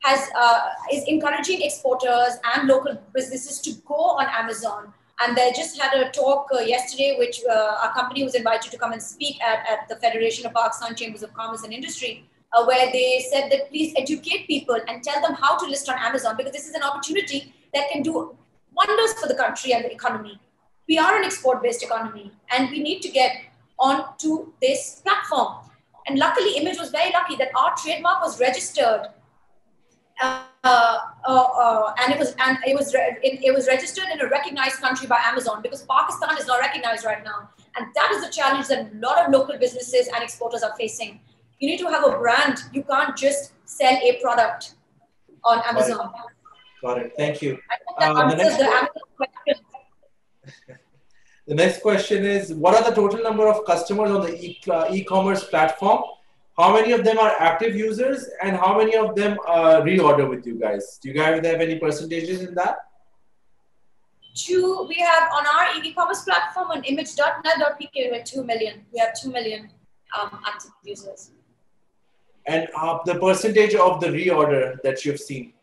has uh, is encouraging exporters and local businesses to go on Amazon. And they just had a talk uh, yesterday, which uh, our company was invited to come and speak at, at the Federation of Pakistan Chambers of Commerce and Industry, uh, where they said that please educate people and tell them how to list on Amazon because this is an opportunity that can do wonders for the country and the economy. We are an export-based economy, and we need to get onto this platform. And luckily, Image was very lucky that our trademark was registered Uh, uh, uh, and it was and it was it, it, was registered in a recognized country by Amazon because Pakistan is not recognized right now, and that is the challenge that a lot of local businesses and exporters are facing. You need to have a brand. You can't just sell a product on Amazon. Got it. Thank you. Uh, the, next the, the next question is: What are the total number of customers on the e- e-commerce platform? How many of them are active users and how many of them uh, reorder with you guys? Do you guys have any percentages in that? Two, we have on our e-commerce platform on image.net.pk, we have 2 million. We have 2 million um, active users. And uh, the percentage of the reorder that you've seen?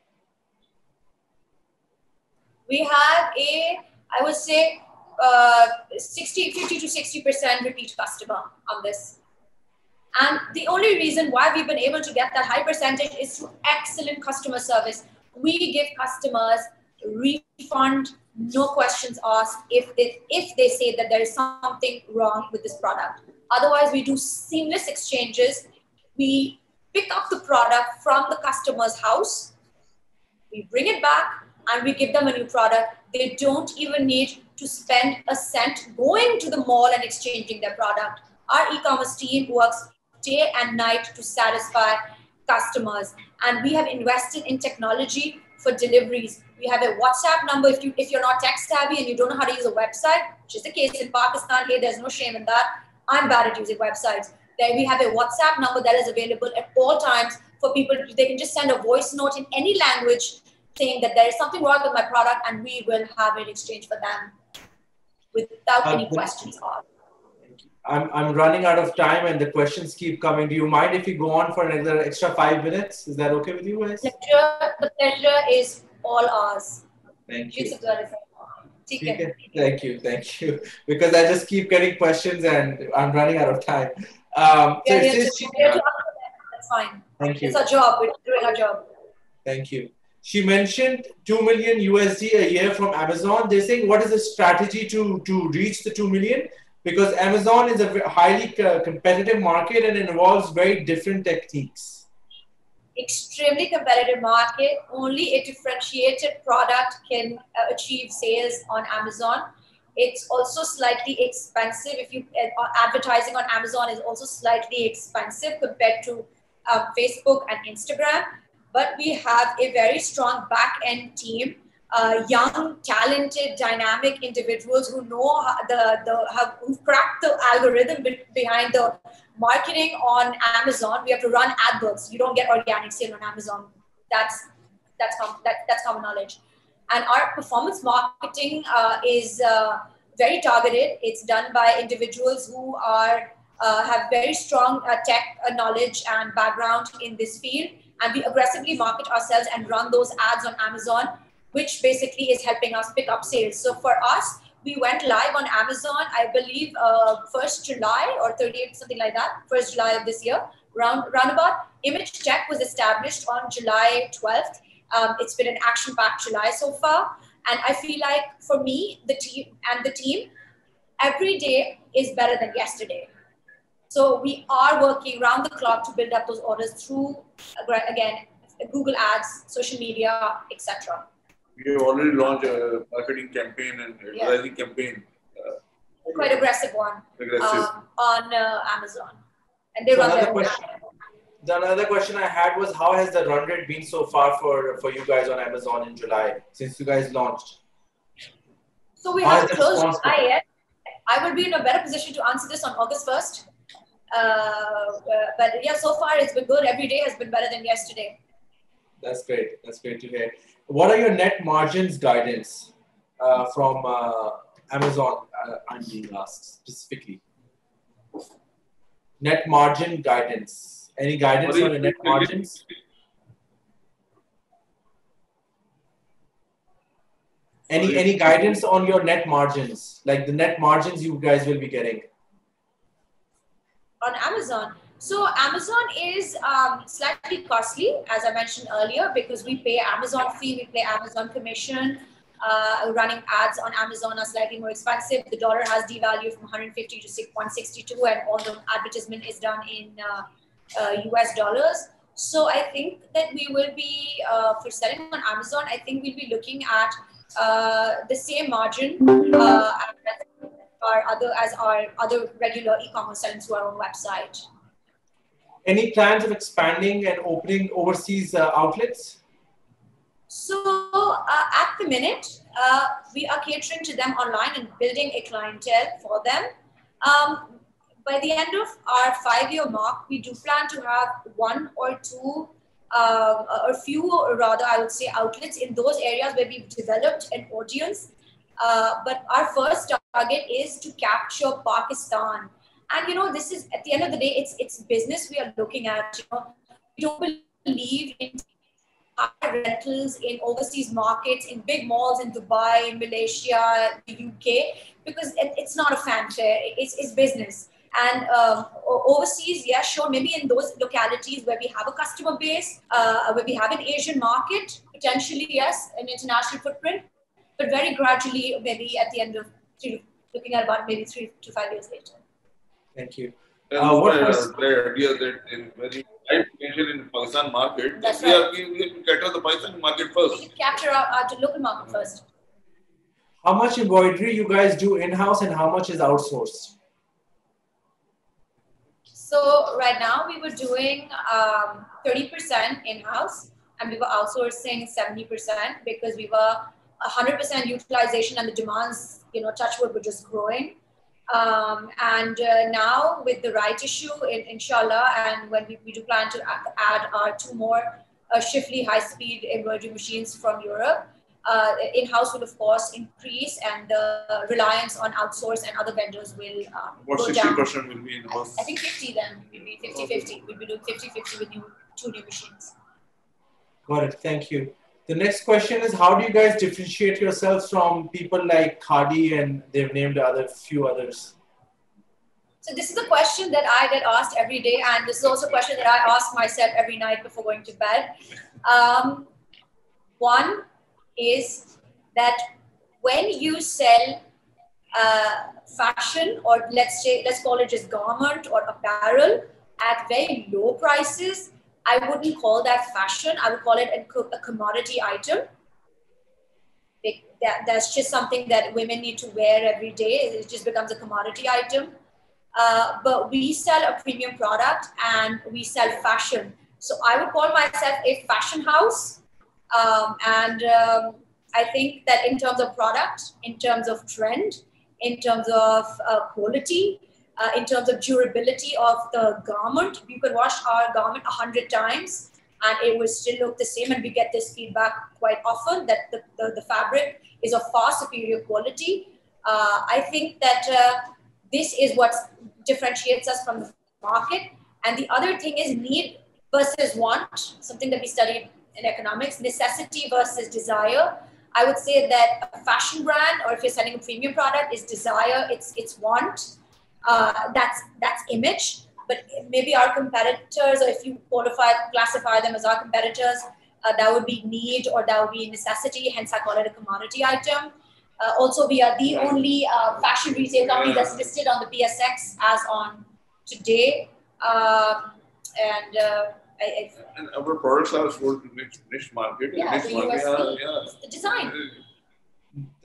We have a, I would say, uh, 60, 50 to 60% repeat customer on this. And the only reason why we've been able to get that high percentage is through excellent customer service. We give customers refund, no questions asked, if they, if they say that there is something wrong with this product. Otherwise, we do seamless exchanges. We pick up the product from the customer's house, we bring it back, and we give them a new product. They don't even need to spend a cent going to the mall and exchanging their product. Our e commerce team works day and night to satisfy customers. And we have invested in technology for deliveries. We have a WhatsApp number if you if you're not tech savvy and you don't know how to use a website, which is the case in Pakistan. Hey, there's no shame in that. I'm bad at using websites. There we have a WhatsApp number that is available at all times for people. They can just send a voice note in any language saying that there is something wrong with my product and we will have it exchanged for them without uh, any questions asked. I'm, I'm running out of time and the questions keep coming. Do you mind if we go on for another extra five minutes? Is that okay with you guys? Pleasure, the pleasure is all ours. Thank you. Thank you, thank you. Because I just keep getting questions and I'm running out of time. Um, so yeah, just, that's fine. Thank you. It's our job. We're doing our job. Thank you. She mentioned 2 million USD a year from Amazon. They're saying, what is the strategy to, to reach the 2 million? Because Amazon is a highly competitive market and involves very different techniques extremely competitive market. Only a differentiated product can uh, achieve sales on Amazon. It's also slightly expensive. If you uh, advertising on Amazon is also slightly expensive compared to uh, Facebook and Instagram. But we have a very strong back end team uh, young, talented, dynamic individuals who know the, the have, who've cracked the algorithm behind the marketing on Amazon. We have to run AdWords. You don't get organic sale on Amazon. That's that's com- that, that's common knowledge. And our performance marketing uh, is uh, very targeted. It's done by individuals who are uh, have very strong uh, tech uh, knowledge and background in this field. And we aggressively market ourselves and run those ads on Amazon which basically is helping us pick up sales. So for us, we went live on Amazon, I believe, uh, 1st July or 30th, something like that, 1st July of this year. Round, roundabout, Image check was established on July 12th. Um, it's been an action-packed July so far. And I feel like for me, the team and the team, every day is better than yesterday. So we are working round the clock to build up those orders through, again, Google Ads, social media, etc we have already launched a marketing campaign and advertising yeah. campaign. Uh, Quite aggressive one. Aggressive. Um, on uh, Amazon. And they so run their question, The another question I had was how has the run rate been so far for, for you guys on Amazon in July since you guys launched? So we haven't closed July yet. I will be in a better position to answer this on August 1st. Uh, uh, but yeah, so far it's been good. Every day has been better than yesterday. That's great. That's great to hear. What are your net margins guidance uh, from uh, Amazon? Uh, I'm being asked specifically. Net margin guidance. Any guidance on your net margins? Any any guidance on your net margins, like the net margins you guys will be getting? On Amazon, so Amazon is um, slightly costly, as I mentioned earlier, because we pay Amazon fee, we pay Amazon commission. Uh, running ads on Amazon are slightly more expensive. The dollar has devalued from 150 to 162, and all the advertisement is done in uh, uh, US dollars. So I think that we will be uh, for selling on Amazon. I think we'll be looking at uh, the same margin uh, as our other as our other regular e-commerce sellers to our own website. Any plans of expanding and opening overseas uh, outlets? So uh, at the minute, uh, we are catering to them online and building a clientele for them. Um, by the end of our five-year mark, we do plan to have one or two, uh, or few or rather, I would say, outlets in those areas where we've developed an audience. Uh, but our first target is to capture Pakistan and you know, this is at the end of the day, it's it's business we are looking at. You know, we don't believe in rentals in overseas markets, in big malls in Dubai, in Malaysia, the UK, because it, it's not a fanfare. It's, it's business. And um, overseas, yeah, sure, maybe in those localities where we have a customer base, uh, where we have an Asian market, potentially, yes, an international footprint, but very gradually, maybe at the end of three, looking at about maybe three to five years later. Thank you. Uh, what was the idea that in very high potential in Pakistan market, That's we, right. are, we, we capture the Pakistan market first. We capture our, our local market first. How much embroidery you guys do in-house and how much is outsourced? So right now we were doing um, 30% in-house and we were outsourcing 70% because we were 100% utilization and the demands, you know, touch wood were just growing. Um, and uh, now with the right issue, in, inshallah, and when we, we do plan to add our two more uh, Schiffli high-speed embroidery machines from Europe, uh, in-house will of course increase and the reliance on outsource and other vendors will um, What go 60% will be in-house? I think 50 then, will be 50-50. We'll be doing 50-50 with new, two new machines. Got it. Thank you. The next question is how do you guys differentiate yourselves from people like Khaadi and they've named other few others? So this is a question that I get asked every day, and this is also a question that I ask myself every night before going to bed. Um, one is that when you sell uh, fashion, or let's say let's call it just garment or apparel at very low prices, I wouldn't call that fashion. I would call it a, a commodity item. It- that, that's just something that women need to wear every day. It just becomes a commodity item. Uh, but we sell a premium product and we sell fashion. So I would call myself a fashion house. Um, and um, I think that in terms of product, in terms of trend, in terms of uh, quality, uh, in terms of durability of the garment, you can wash our garment a hundred times and it will still look the same. And we get this feedback quite often that the, the, the fabric is of far superior quality. Uh, I think that uh, this is what differentiates us from the market. And the other thing is need versus want, something that we studied in economics, necessity versus desire. I would say that a fashion brand, or if you're selling a premium product, is desire, it's it's want. Uh, that's that's image. But maybe our competitors, or if you qualify classify them as our competitors, uh, that would be need or that would be necessity. Hence, I call it a commodity item. Uh, also, we are the only uh, fashion retail company that's listed on the PSX as on today. Um, and uh, I, I, And our products are sold to niche, niche market. Yeah, niche the market, USP. yeah, the design.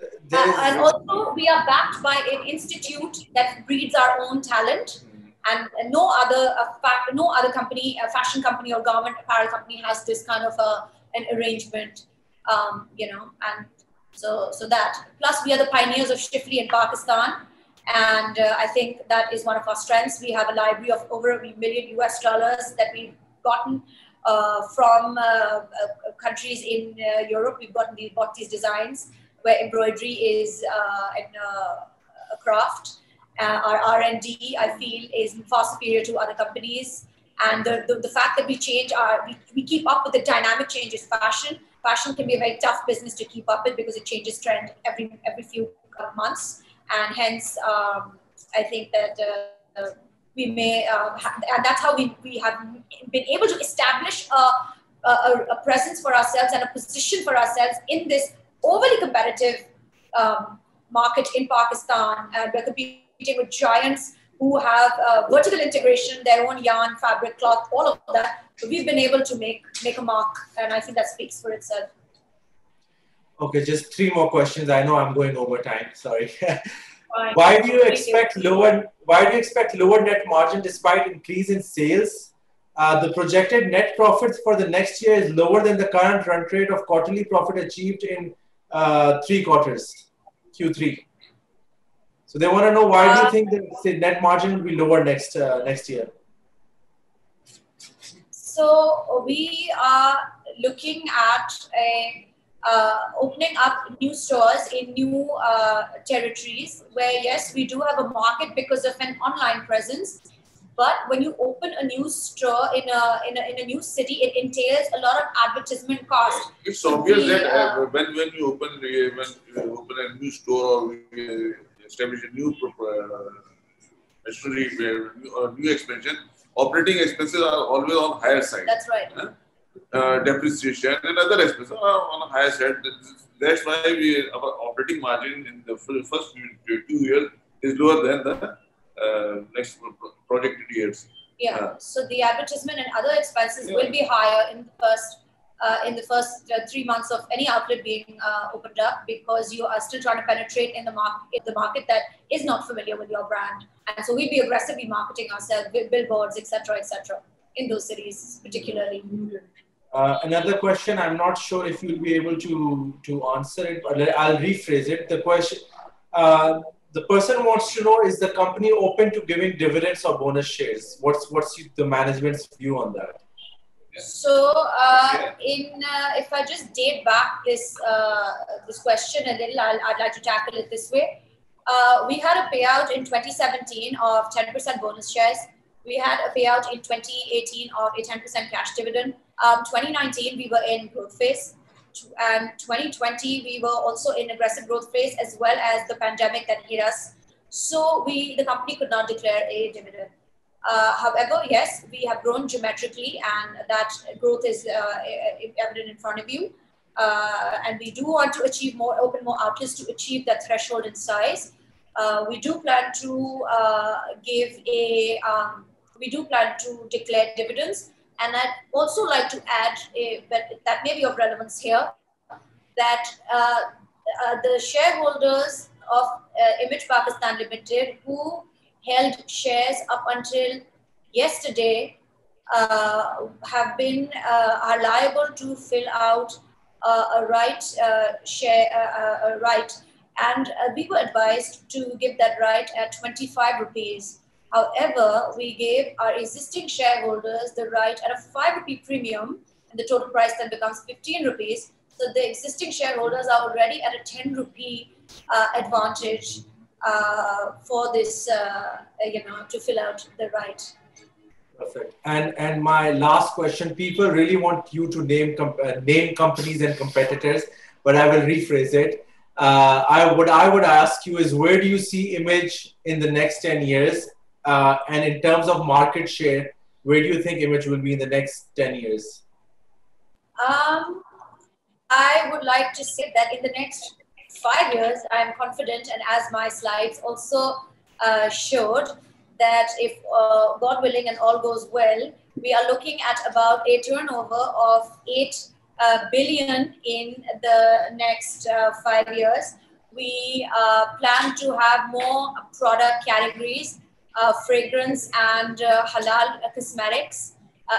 Uh, and also, we are backed by an institute that breeds our own talent, and no other uh, no other company, a fashion company or garment apparel company has this kind of a, an arrangement, um, you know. And so, so that plus we are the pioneers of Schiffli in Pakistan, and uh, I think that is one of our strengths. We have a library of over a million US dollars that we've gotten uh, from uh, uh, countries in uh, Europe. We've gotten these, bought these designs where embroidery is uh, a craft. Uh, our R&D, I feel, is far superior to other companies. And the, the, the fact that we change our, we, we keep up with the dynamic changes fashion. Fashion can be a very tough business to keep up with because it changes trend every, every few months. And hence, um, I think that uh, we may, uh, ha- and that's how we, we have been able to establish a, a, a presence for ourselves and a position for ourselves in this overly competitive um, market in Pakistan. And we're competing with giants who have uh, vertical integration, their own yarn, fabric, cloth, all of that. So we've been able to make make a mark, and I think that speaks for itself. Okay, just three more questions. I know I'm going over time. Sorry. Why do you expect lower? Why do you expect lower net margin despite increase in sales? Uh, the projected net profits for the next year is lower than the current run rate of quarterly profit achieved in uh, three quarters, Q3. So they want to know why do you Uh, think that the net margin will be lower next uh, next year? So we are looking at a, uh, opening up new stores in new uh, territories where yes, we do have a market because of an online presence. But when you open a new store in a, in a, in a new city, it entails a lot of advertisement cost. It's So obvious we, that uh, uh, when when you open the- when you open a new store or we, uh, establish a new uh, machinery uh, new expansion, operating expenses are always on higher side. That's right. Uh, depreciation and other expenses are on a higher side. That's why we our operating margin in the first two years is lower than the uh, next pro- projected years. Yeah. Yeah. So the advertisement and other expenses Yeah. will be higher in the first uh, in the first uh, three months of any outlet being uh, opened up because you are still trying to penetrate in the market in the market that is not familiar with your brand, and so we'll be aggressively marketing ourselves with billboards, etc., etc., in those cities particularly. Uh, another question. I'm not sure if you'll be able to to answer it, but I'll rephrase it. The question: uh, the person wants to know: Is the company open to giving dividends or bonus shares? What's what's the management's view on that? So, uh, in uh, if I just date back this uh, this question a little, i would like to tackle it this way. Uh, we had a payout in 2017 of 10% bonus shares. We had a payout in 2018 of a 10% cash dividend. Um, 2019 we were in growth phase, and 2020 we were also in aggressive growth phase as well as the pandemic that hit us. So we the company could not declare a dividend. Uh, however, yes, we have grown geometrically and that growth is uh, evident in front of you. Uh, and we do want to achieve more, open more outlets to achieve that threshold in size. Uh, we do plan to uh, give a, um, we do plan to declare dividends. And I'd also like to add, a, that, may be of relevance here, that uh, the shareholders of Image Pakistan Limited who held shares up until yesterday uh, have been uh, are liable to fill out uh, a right uh, share uh, uh, a right. And we were advised to give that right at 25 rupees however we gave our existing shareholders the right at a 5 rupee premium and the total price then becomes 15 rupees so the existing shareholders are already at a 10 rupee advantage uh, for this, uh, you know, to fill out the right. Perfect. And and my last question: People really want you to name com- uh, name companies and competitors, but I will rephrase it. Uh, I what I would ask you is where do you see Image in the next ten years, uh, and in terms of market share, where do you think Image will be in the next ten years? Um, I would like to say that in the next five years, I'm confident, and as my slides also uh, showed, that if uh, God willing and all goes well, we are looking at about a turnover of 8 uh, billion in the next uh, five years. We uh, plan to have more product categories, fragrance and halal cosmetics,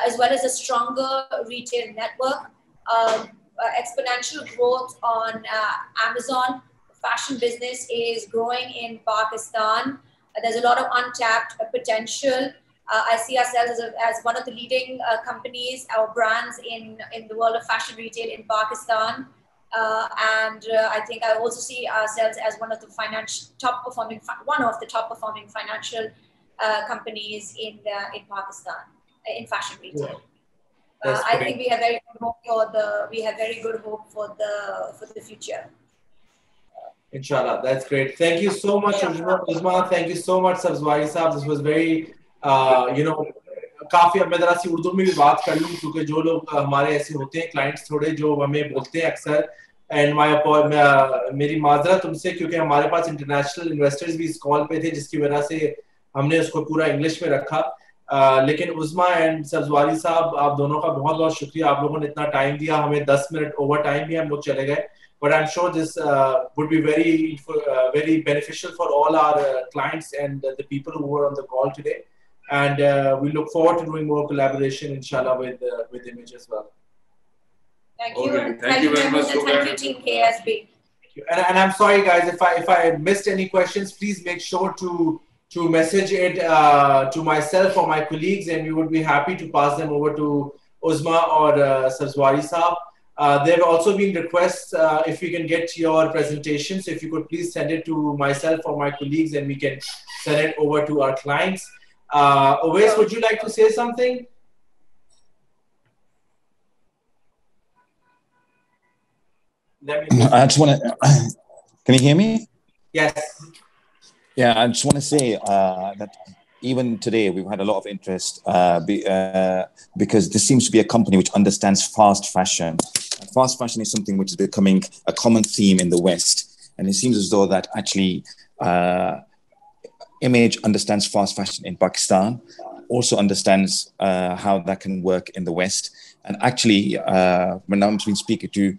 as well as a stronger retail network. Um, uh, exponential growth on uh, Amazon. Fashion business is growing in Pakistan. Uh, there's a lot of untapped potential. I see ourselves as, a, as one of the leading companies, our brands in, in the world of fashion retail in Pakistan. Uh, and uh, I think I also see ourselves as one of the financial top performing, one of the top performing financial uh, companies in uh, in Pakistan uh, in fashion retail. Wow. I think we have very good hope for the we have very good hope for the for the future. Inshallah, that's great. Thank you so much, yeah. Uzma. Thank you so much, Subzwari Saab. This was very, you know, काफ़ी अब मैं ज़रा सी उर्दू में भी बात कर लूँ क्योंकि जो लोग हमारे ऐसे होते हैं क्लाइंट्स थोड़े जो हमें बोलते हैं अक्सर एंड माई मेरी माजरा तुमसे क्योंकि हमारे पास इंटरनेशनल इन्वेस्टर्स भी इस कॉल पे थे जिसकी वजह से हमने उसको पूरा इंग्लिश में रखा आ, लेकिन उजमा एंड सब्जवारी साहब आप दोनों का बहुत बहुत शुक्रिया आप लोगों ने इतना टाइम दिया हमें दस मिनट ओवर टाइम हम लोग चले गए but I'm sure this uh, would be very, uh, very beneficial for all our uh, clients and the people who were on the call today. And we look forward to doing more collaboration, inshallah, with with Image as well. Thank you. Okay. Thank, thank, you very much. Thank you, Team KASB. And, and I'm sorry, guys, if I if I missed any questions, please make sure to to message it uh, to myself or my colleagues, and we would be happy to pass them over to Uzma or uh, Subzwari Saab. Uh, there have also been requests uh, if we can get your presentation. So if you could please send it to myself or my colleagues, and we can send it over to our clients. Uh, would you like to say something? I just want to. Can you hear me? Yes. Yeah, I just want to say uh, that even today we've had a lot of interest uh, be, uh, because this seems to be a company which understands fast fashion. And fast fashion is something which is becoming a common theme in the West, and it seems as though that actually uh, Image understands fast fashion in Pakistan, also understands uh, how that can work in the West, and actually uh, when I've been speaking to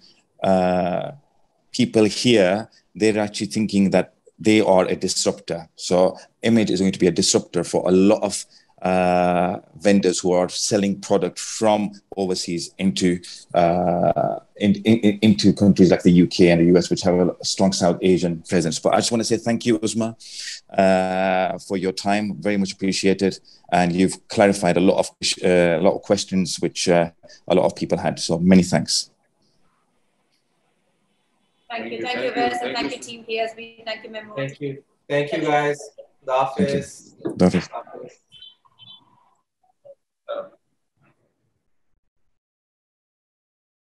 people here, they're actually thinking that they are a disruptor. So image is going to be a disruptor for a lot of uh, vendors who are selling product from overseas into uh, in, in, into countries like the UK and the US, which have a strong South Asian presence. But I just want to say thank you, Uzma, uh, for your time. Very much appreciated, and you've clarified a lot of uh, a lot of questions which uh, a lot of people had. So many thanks. Thank you, thank you, Wes, and thank you, Team KASB. Thank you, Memo. Thank you, thank you, guys. The office. The office.